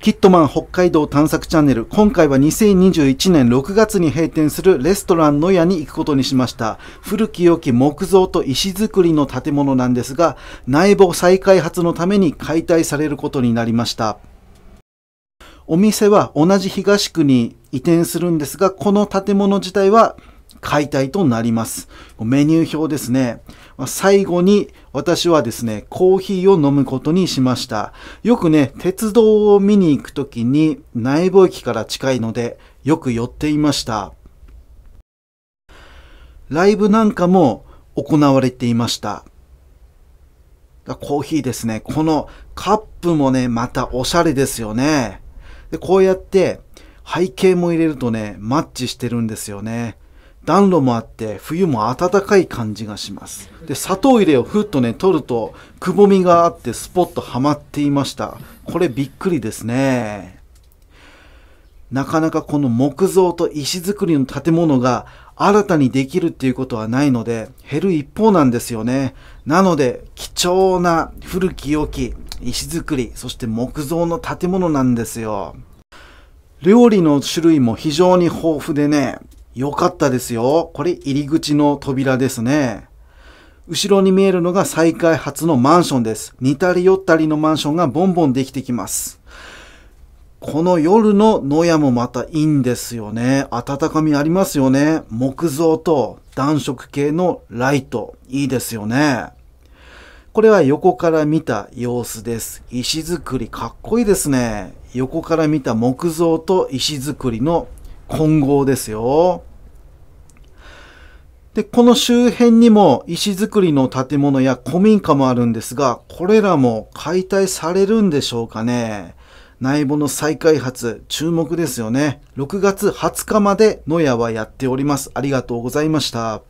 キットマン北海道探索チャンネル。今回は2021年6月に閉店するレストランの屋に行くことにしました。古き良き木造と石造りの建物なんですが、内部再開発のために解体されることになりました。お店は同じ東区に移転するんですが、この建物自体は解体となります。メニュー表ですね。最後に私はですね、コーヒーを飲むことにしました。よくね、鉄道を見に行くときに内部駅から近いのでよく寄っていました。ライブなんかも行われていました。コーヒーですね。このカップもね、またおしゃれですよね。で、こうやって背景も入れるとね、マッチしてるんですよね。暖炉もあって冬も暖かい感じがします。で砂糖入れをふっとね取るとくぼみがあってスポッとはまっていました。これびっくりですね。なかなかこの木造と石造りの建物が新たにできるっていうことはないので減る一方なんですよね。なので貴重な古き良き石造りそして木造の建物なんですよ。料理の種類も非常に豊富でねよかったですよ。これ入り口の扉ですね。後ろに見えるのが再開発のマンションです。似たり寄ったりのマンションがボンボンできてきます。この夜の野屋もまたいいんですよね。温かみありますよね。木造と暖色系のライト。いいですよね。これは横から見た様子です。石造りかっこいいですね。横から見た木造と石造りの混合ですよ。で、この周辺にも石造りの建物や古民家もあるんですが、これらも解体されるんでしょうかね。内部の再開発、注目ですよね。6月20日まで野屋はやっております。ありがとうございました。